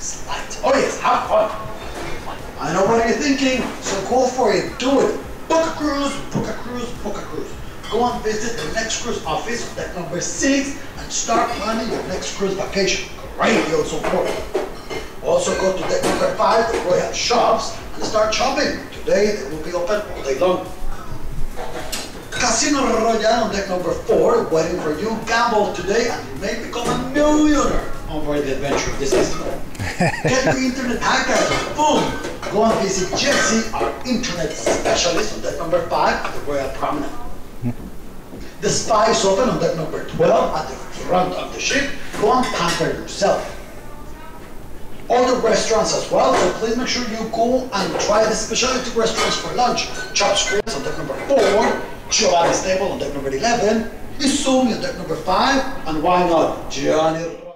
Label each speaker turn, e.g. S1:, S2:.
S1: is light. Oh yes, have fun. I know what you're thinking, so go for it. Do it. Book a cruise, book a cruise, book a cruise. Go and visit the next cruise office, that number six, and start planning your next cruise vacation. So forth. Also go to deck number five, the Royal Shops, and start shopping. Today they will be open all day long. Casino Royale on deck number four, waiting for you. Gamble today and you may become a millionaire on board the adventure of this casino. Get the internet hackers, boom! Go and visit Jesse, our internet specialist on deck number five at the Royal Promenade. The spa is open on deck number 12 at the front of the ship. Go and pamper yourself. All the restaurants as well, so please make sure you go and try the specialty restaurants for lunch. Chops Grills on deck number 4, Giovanni's Table on deck number 11, Izumi on deck number 5, and why not Gianni